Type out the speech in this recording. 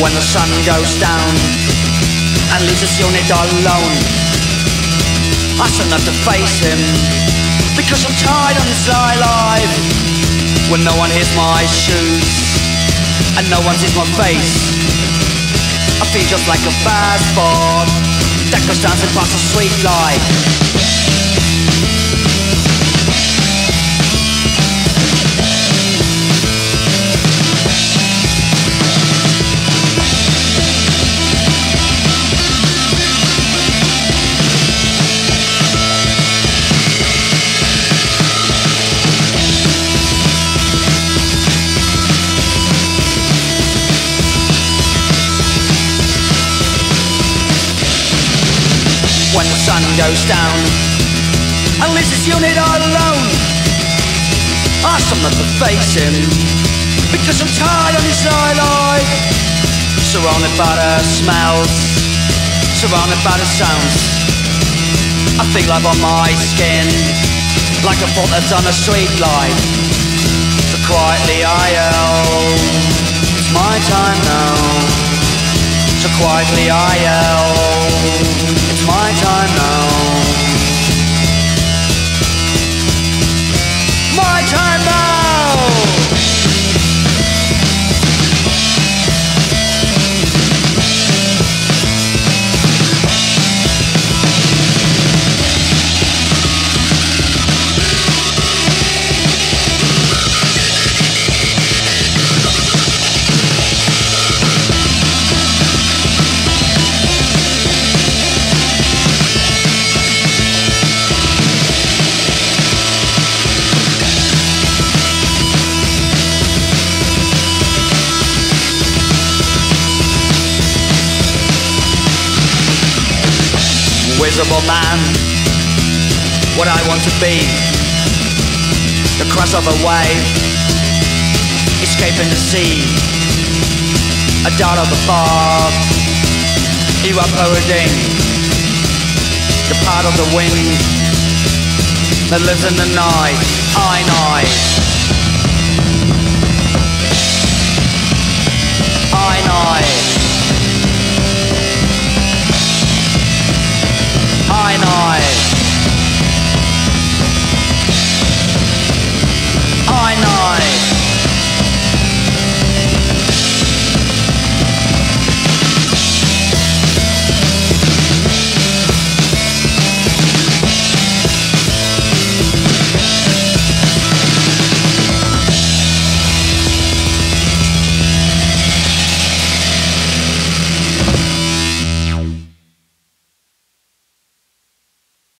When the sun goes down and leaves us unit alone, I still have to face him because I'm tired of this life. When no one hears my shoes and no one sees my face, I feel just like a fast spot that goes dancing past a street light. Sun goes down and leaves this unit all alone. I summon to face him because I'm tired of this life. Surrounded by the smells, surrounded by the sounds. I feel like on my skin, like a thought that's on a street light. So quietly I yell, it's my time now. So quietly I yell my time now Invisible man What I want to be. The cross of a wave Escaping the sea. A dot of the fog You are Evaporating The part of the wind That lives in the night I night